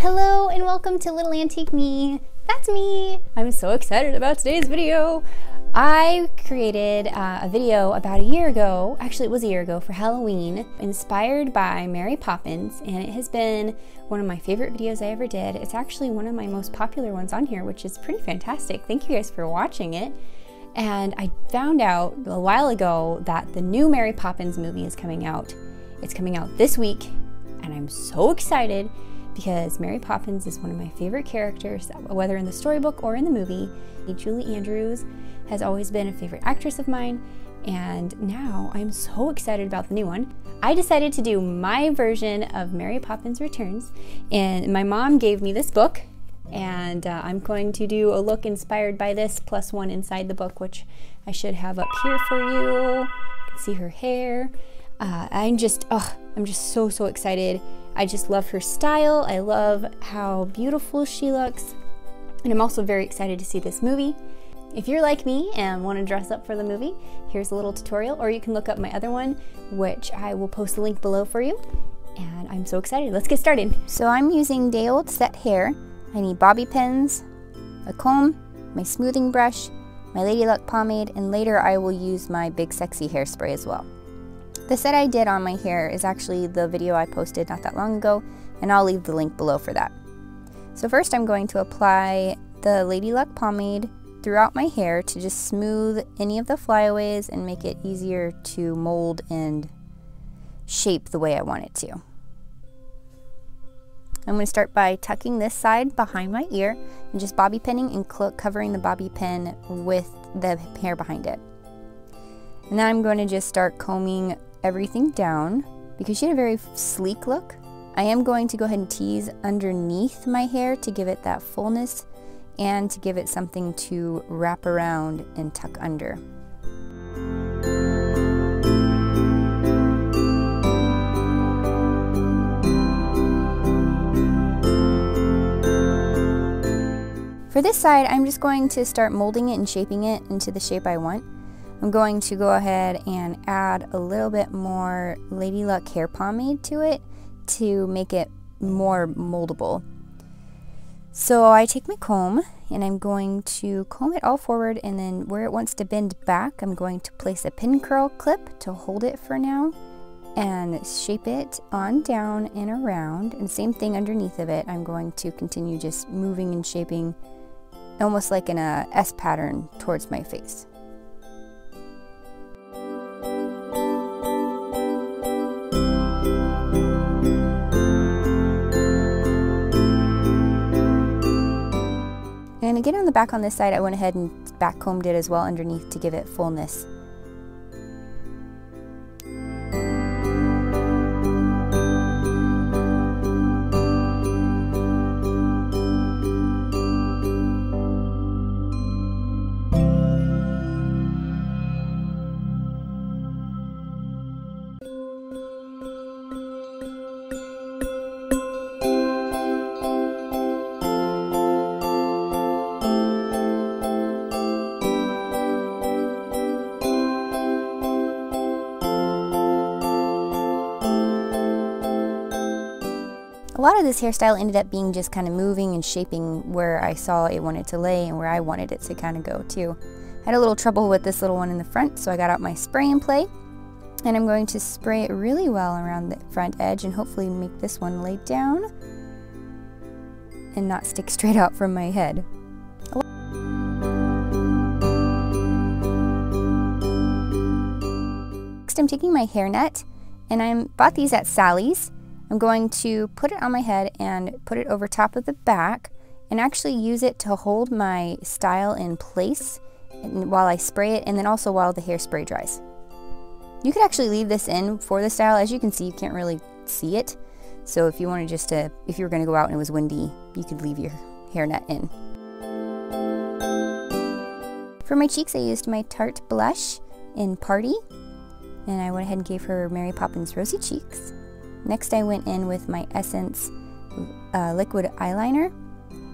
Hello and welcome to Little Antique Me. That's me. I'm so excited about today's video. I created uh, a video about a year ago, actually it was a year ago for Halloween, inspired by Mary Poppins and it has been one of my favorite videos I ever did. It's actually one of my most popular ones on here, which is pretty fantastic. Thank you guys for watching it. And I found out a while ago that the new Mary Poppins movie is coming out. It's coming out this week and I'm so excited because Mary Poppins is one of my favorite characters, whether in the storybook or in the movie. Julie Andrews has always been a favorite actress of mine, and now I'm so excited about the new one. I decided to do my version of Mary Poppins Returns, and my mom gave me this book, and uh, I'm going to do a look inspired by this, plus one inside the book, which I should have up here for you. You can see her hair. Uh, I'm just, oh, I'm just so, so excited. I just love her style. I love how beautiful she looks. And I'm also very excited to see this movie. If you're like me and want to dress up for the movie, here's a little tutorial, or you can look up my other one, which I will post the link below for you. And I'm so excited. Let's get started. So I'm using day old set hair. I need bobby pins, a comb, my smoothing brush, my Lady Luck pomade, and later I will use my big sexy hairspray as well. The set I did on my hair is actually the video I posted not that long ago, and I'll leave the link below for that. So first I'm going to apply the Lady Luck pomade throughout my hair to just smooth any of the flyaways and make it easier to mold and shape the way I want it to. I'm going to start by tucking this side behind my ear and just bobby pinning and covering the bobby pin with the hair behind it. And then I'm going to just start combing everything down because she had a very sleek look. I am going to go ahead and tease underneath my hair to give it that fullness and to give it something to wrap around and tuck under. For this side, I'm just going to start molding it and shaping it into the shape I want. I'm going to go ahead and add a little bit more Lady Luck hair pomade to it to make it more moldable. So I take my comb and I'm going to comb it all forward and then where it wants to bend back, I'm going to place a pin curl clip to hold it for now and shape it on down and around. And same thing underneath of it, I'm going to continue just moving and shaping almost like in a S pattern towards my face. Again on the back on this side, I went ahead and back combed it as well underneath to give it fullness. A lot of this hairstyle ended up being just kind of moving and shaping where I saw it wanted to lay and where I wanted it to kind of go too. I had a little trouble with this little one in the front, so I got out my spray and play. And I'm going to spray it really well around the front edge and hopefully make this one lay down and not stick straight out from my head. Next, I'm taking my hairnet and I bought these at Sally's I'm going to put it on my head and put it over top of the back and actually use it to hold my style in place while I spray it and then also while the hairspray dries. You could actually leave this in for the style. As you can see, you can't really see it. So if you wanted just to, if you were going to go out and it was windy, you could leave your hairnet in. For my cheeks, I used my Tarte blush in Party. And I went ahead and gave her Mary Poppins Rosy Cheeks. Next I went in with my Essence uh, liquid eyeliner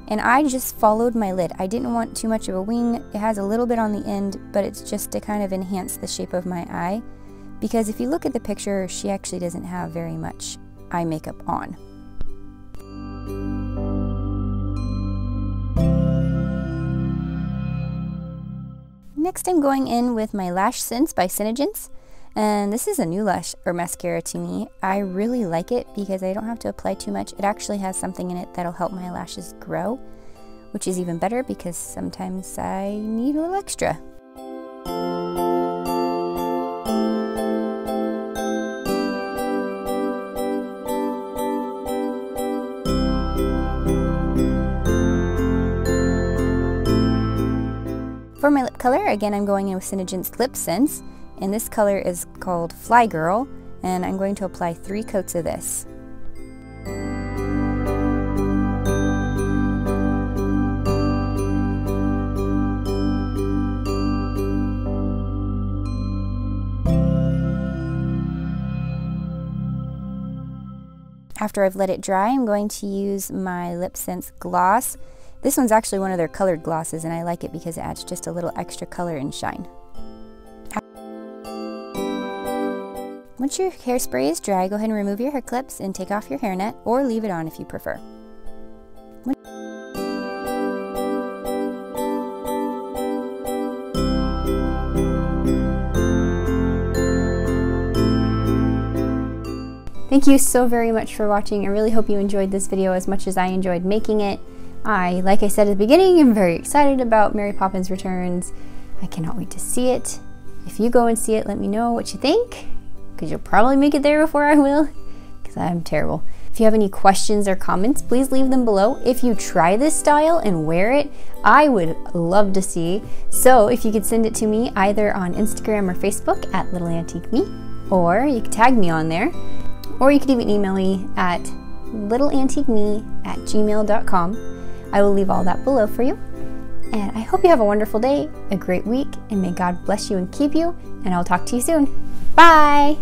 and I just followed my lid. I didn't want too much of a wing. It has a little bit on the end, but it's just to kind of enhance the shape of my eye because if you look at the picture, she actually doesn't have very much eye makeup on. Next I'm going in with my Lash Sense by SeneGence. And this is a new lash or mascara to me. I really like it because I don't have to apply too much. It actually has something in it that'll help my lashes grow, which is even better because sometimes I need a little extra. For my lip color, again I'm going in with SeneGence Lip Sense, and this color is called Fly Girl, and I'm going to apply three coats of this. After I've let it dry, I'm going to use my Lip Sense Gloss this one's actually one of their colored glosses and I like it because it adds just a little extra color and shine. Once your hairspray is dry, go ahead and remove your hair clips and take off your hairnet or leave it on if you prefer. Thank you so very much for watching. I really hope you enjoyed this video as much as I enjoyed making it. I, like I said at the beginning, am very excited about Mary Poppins Returns. I cannot wait to see it. If you go and see it, let me know what you think, because you'll probably make it there before I will, because I'm terrible. If you have any questions or comments, please leave them below. If you try this style and wear it, I would love to see. So if you could send it to me either on Instagram or Facebook at Little Antique Me, or you could tag me on there, or you could even email me at littleantiqueme at gmail.com. I will leave all that below for you. And I hope you have a wonderful day, a great week, and may God bless you and keep you. And I'll talk to you soon. Bye!